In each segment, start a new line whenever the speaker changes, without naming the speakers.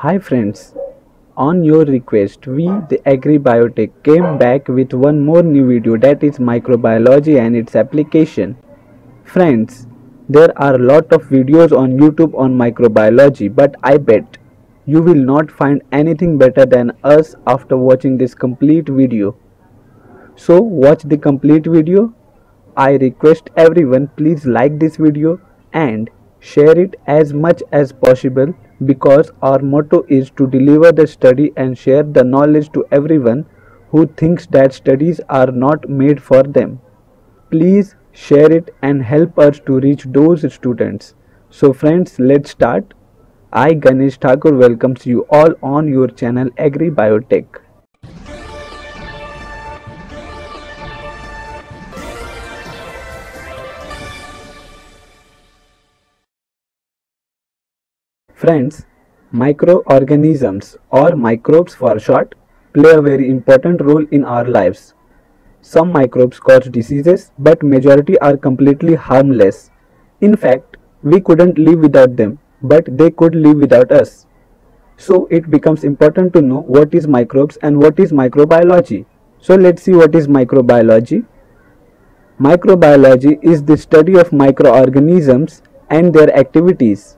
Hi friends, on your request, we the AgriBiotech came back with one more new video that is microbiology and its application. Friends, there are a lot of videos on YouTube on microbiology, but I bet you will not find anything better than us after watching this complete video. So watch the complete video. I request everyone please like this video and share it as much as possible because our motto is to deliver the study and share the knowledge to everyone who thinks that studies are not made for them. Please share it and help us to reach those students. So friends, let's start. I Ganesh Thakur welcomes you all on your channel Agri Biotech. Friends, microorganisms or microbes for short play a very important role in our lives. Some microbes cause diseases but majority are completely harmless. In fact, we couldn't live without them but they could live without us. So it becomes important to know what is microbes and what is microbiology. So let's see what is microbiology. Microbiology is the study of microorganisms and their activities.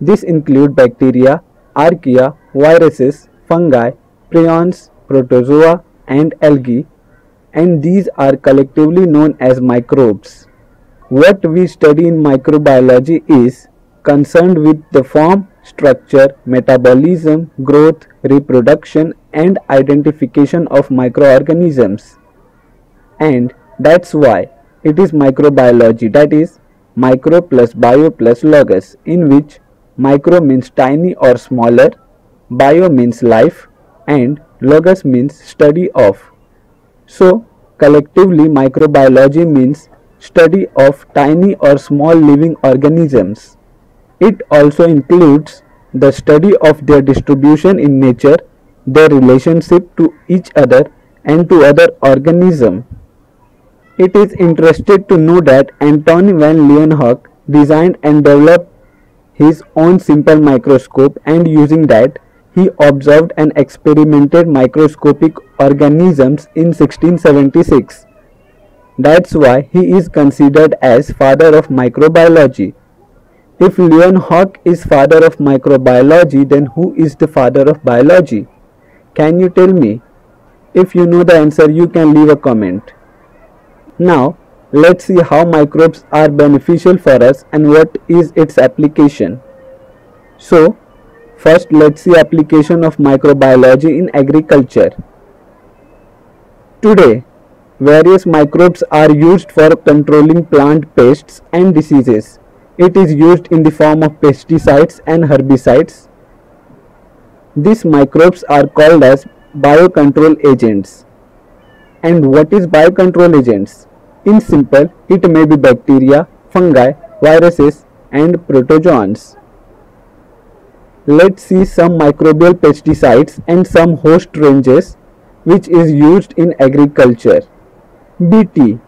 This include bacteria, archaea, viruses, fungi, prions, protozoa and algae and these are collectively known as microbes. What we study in microbiology is concerned with the form, structure, metabolism, growth, reproduction and identification of microorganisms. And that's why it is microbiology that is micro plus bio plus logos in which Micro means tiny or smaller, bio means life, and logos means study of. So, collectively, microbiology means study of tiny or small living organisms. It also includes the study of their distribution in nature, their relationship to each other and to other organisms. It is interesting to know that Antonie van Leeuwenhoek designed and developed his own simple microscope and using that he observed and experimented microscopic organisms in 1676. That's why he is considered as father of microbiology. If Leeuwenhoek is father of microbiology, then who is the father of biology? Can you tell me? If you know the answer, you can leave a comment. Now, Let's see how microbes are beneficial for us and what is its application. So, first let's see application of microbiology in agriculture. Today, various microbes are used for controlling plant pests and diseases. It is used in the form of pesticides and herbicides. These microbes are called as biocontrol agents. And what is biocontrol agents? In simple, it may be bacteria, fungi, viruses and protozoans. Let's see some microbial pesticides and some host ranges which is used in agriculture. BT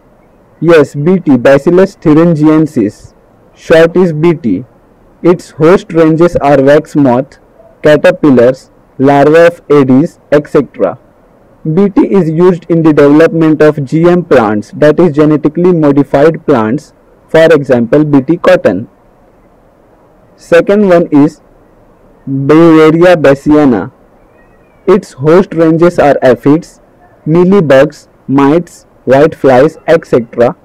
Yes, BT Bacillus thuringiensis. Short is BT. Its host ranges are wax moth, caterpillars, larvae of Aedes, etc. BT is used in the development of GM plants that is genetically modified plants for example BT cotton. Second one is Beauveria bassiana. Its host ranges are aphids, mealybugs, mites, whiteflies etc.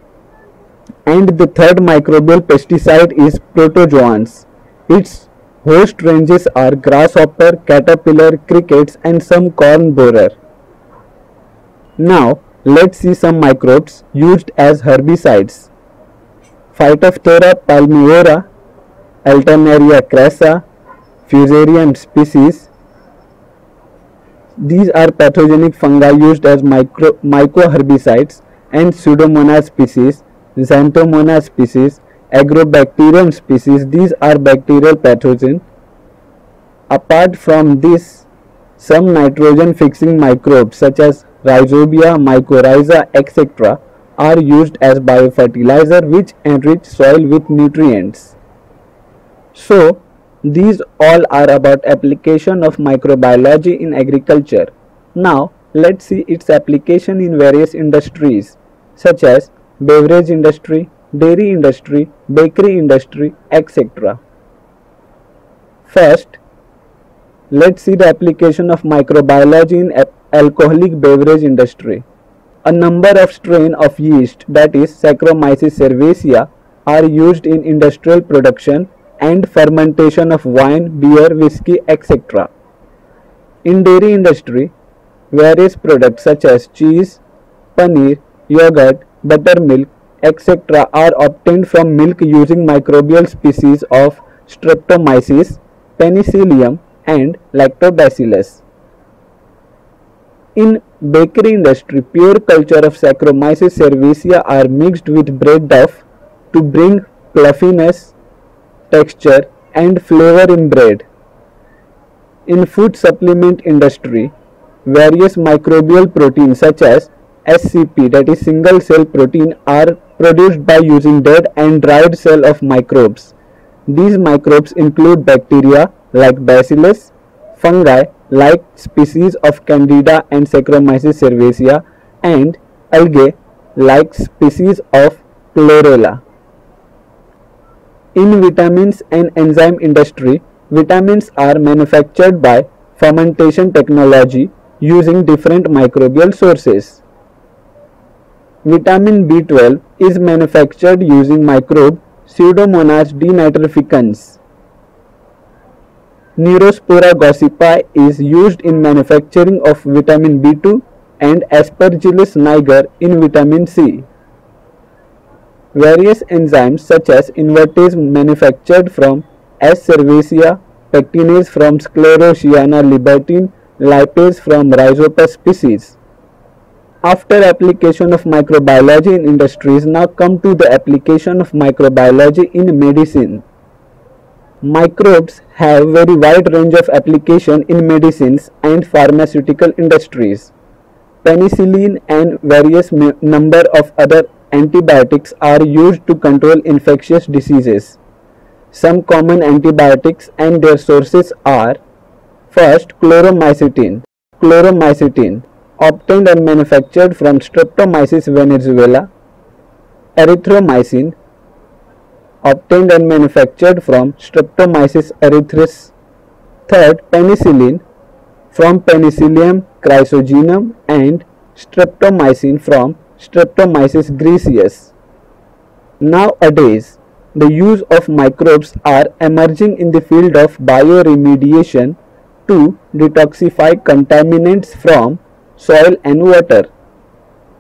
And the third microbial pesticide is protozoans. Its host ranges are grasshopper, caterpillar, crickets and some corn borer. Now let's see some microbes used as herbicides. Phytophthora palmivora, Alternaria crassa, Fusarium species. These are pathogenic fungi used as micro, mycoherbicides and Pseudomonas species, Xanthomonas species, Agrobacterium species. These are bacterial pathogens. Apart from this, some nitrogen fixing microbes such as rhizobia, mycorrhiza, etc. are used as biofertilizer which enrich soil with nutrients. So, These all are about application of microbiology in agriculture. Now let's see its application in various industries such as beverage industry, dairy industry, bakery industry, etc. First, let's see the application of microbiology in alcoholic beverage industry. A number of strain of yeast that is Saccharomyces cerevisiae are used in industrial production and fermentation of wine, beer, whiskey, etc. In dairy industry, various products such as cheese, paneer, yogurt, buttermilk, etc. are obtained from milk using microbial species of Streptomyces, Penicillium and Lactobacillus. In bakery industry, pure culture of Saccharomyces cerevisiae are mixed with bread dough to bring fluffiness texture and flavor in bread. In food supplement industry, various microbial proteins such as SCP that is single cell protein are produced by using dead and dried cell of microbes. These microbes include bacteria like bacillus, fungi like species of Candida and Saccharomyces cerevisiae and algae like species of Chlorella. In vitamins and enzyme industry, vitamins are manufactured by fermentation technology using different microbial sources. Vitamin B12 is manufactured using microbe Pseudomonas denitrificans. Neurospora gossypii is used in manufacturing of vitamin B2 and Aspergillus niger in vitamin C. Various enzymes such as invertase manufactured from S. cerevisiae, pectinase from Sclerotinia libertiana, lipase from Rhizopus species. After application of microbiology in industries, now come to the application of microbiology in medicine. Microbes have very wide range of application in medicines and pharmaceutical industries. Penicillin and various number of other antibiotics are used to control infectious diseases. Some common antibiotics and their sources are first chloromycetin. Chloromycetin obtained and manufactured from Streptomyces venezuelae. Erythromycin obtained and manufactured from Streptomyces erythreus. Third, penicillin from Penicillium chrysogenum and streptomycin from Streptomyces griseus. Nowadays, the use of microbes are emerging in the field of bioremediation to detoxify contaminants from soil and water.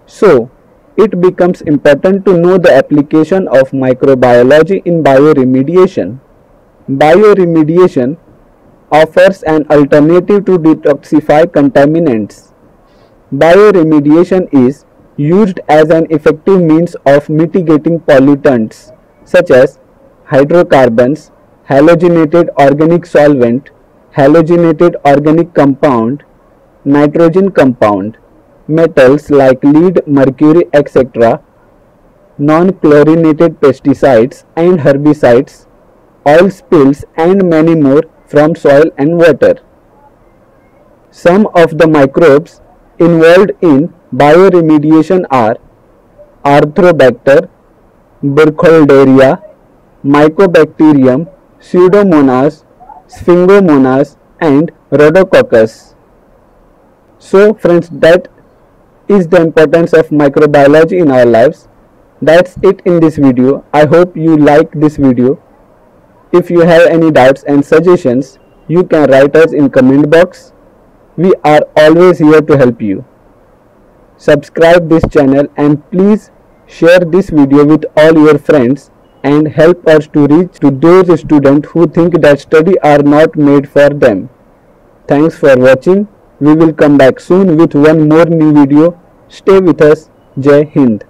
So, it becomes important to know the application of microbiology in bioremediation. Bioremediation offers an alternative to detoxify contaminants. Bioremediation is used as an effective means of mitigating pollutants such as hydrocarbons, halogenated organic solvent, halogenated organic compound, nitrogen compound, metals like lead, mercury, etc., non-chlorinated pesticides and herbicides, oil spills and many more from soil and water. Some of the microbes involved in bioremediation are Arthrobacter, Burkholderia, Mycobacterium, Pseudomonas, Sphingomonas and Rhodococcus. So friends that is the importance of microbiology in our lives. That's it in this video. I hope you like this video. If you have any doubts and suggestions, you can write us in comment box. We are always here to help you subscribe this channel and please share this video with all your friends and help us to reach to those students who think that study are not made for them. Thanks for watching. We will come back soon with one more new video. Stay with us. Jai Hind.